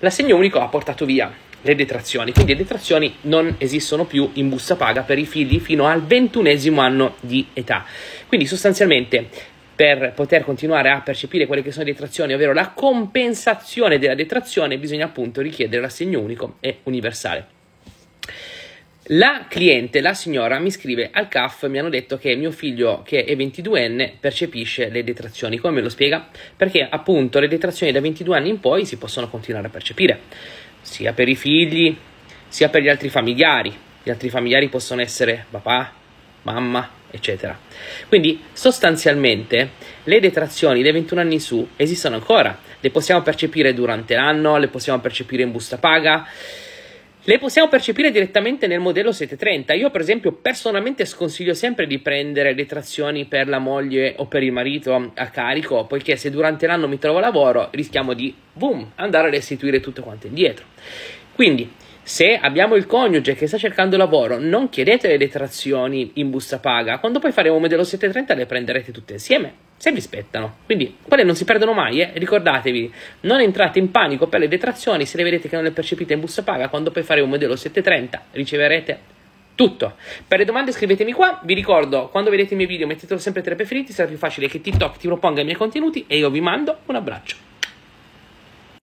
l'assegno unico ha portato via le detrazioni, quindi le detrazioni non esistono più in busta paga per i figli fino al ventunesimo anno di età. Quindi sostanzialmente per poter continuare a percepire quelle che sono le detrazioni, ovvero la compensazione della detrazione, bisogna appunto richiedere l'assegno unico e universale. La cliente, la signora, mi scrive al CAF, mi hanno detto che mio figlio che è 22enne percepisce le detrazioni. Come me lo spiega? Perché appunto le detrazioni da 22 anni in poi si possono continuare a percepire, sia per i figli, sia per gli altri familiari. Gli altri familiari possono essere papà, mamma, eccetera. Quindi sostanzialmente le detrazioni dai 21 anni in su esistono ancora, le possiamo percepire durante l'anno, le possiamo percepire in busta paga le possiamo percepire direttamente nel modello 730. Io, per esempio, personalmente sconsiglio sempre di prendere le trazioni per la moglie o per il marito a carico, poiché se durante l'anno mi trovo lavoro rischiamo di, boom, andare a restituire tutto quanto indietro. Quindi, se abbiamo il coniuge che sta cercando lavoro, non chiedete le detrazioni in busta paga. Quando poi faremo un modello 730 le prenderete tutte insieme, se vi spettano. Quindi quelle non si perdono mai, eh? ricordatevi, non entrate in panico per le detrazioni, se le vedete che non le percepite in busta paga, quando poi faremo un modello 730 riceverete tutto. Per le domande scrivetemi qua, vi ricordo, quando vedete i miei video mettetelo sempre tra i preferiti, sarà più facile che TikTok ti proponga i miei contenuti e io vi mando un abbraccio.